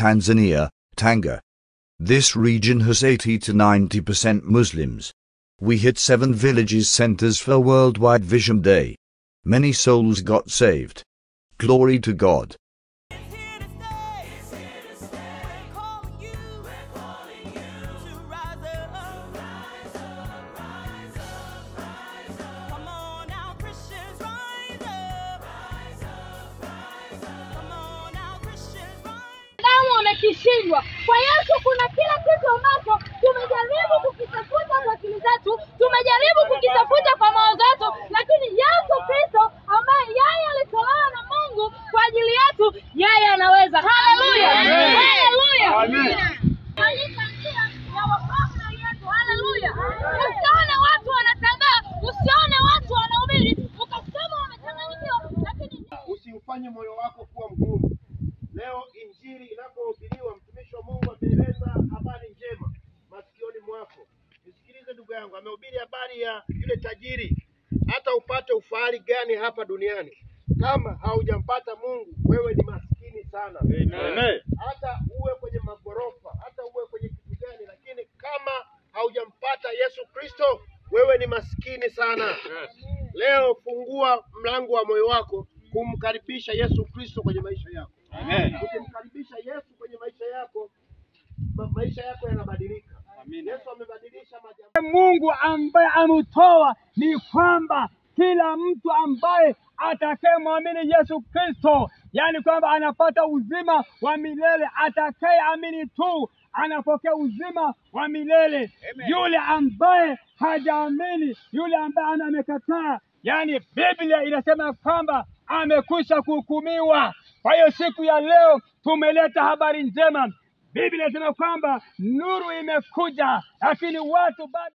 Tanzania, Tanga. This region has 80 to 90% Muslims. We hit seven villages centers for Worldwide Vision Day. Many souls got saved. Glory to God. Damu amekishindwa. Kwa Yesu kuna kila kitu ambacho tumejaribu kukitafuta kwa akili zetu, tumejaribu kukitafuta kwa mawazo yetu, lakini Yesu Kristo ambaye yeye alitolewa na Mungu kwa ajili yetu, yeye anaweza. Haleluya. Haleluya. Usione watu wanatangaa, usione watu wanahubiri, ukasema wamechanganyikiwa, lakini usiufanye moyo wako kuwa mgumu. Leo injili inapohubiriwa, mtumishi wa Mungu ameeleza habari njema masikioni mwako. Nisikilize ndugu yangu, amehubiri habari ya yule tajiri. Hata upate ufahari gani hapa duniani, kama haujampata Mungu, wewe ni maskini sana. Amen. Hata uwe kwenye magorofa, hata uwe kwenye kitu gani, lakini kama haujampata Yesu Kristo, wewe ni maskini sana. Yes. Leo fungua mlango wa moyo wako kumkaribisha Yesu Kristo kwenye maisha yako. Amen. Ukimkaribisha Yesu kwenye maisha yako, ma maisha yako yanabadilika. Yesu amebadilisha majambo. Mungu ambaye ametoa ni kwamba kila mtu ambaye atakayemwamini Yesu Kristo, yaani kwamba anapata uzima wa milele. Atakayeamini tu anapokea uzima wa milele. Yule ambaye hajaamini, yule ambaye ana- amekataa, yaani Biblia inasema kwamba amekwisha kuhukumiwa. Kwa hiyo siku ya leo tumeleta habari njema. Biblia inasema kwamba nuru imekuja, lakini watu bado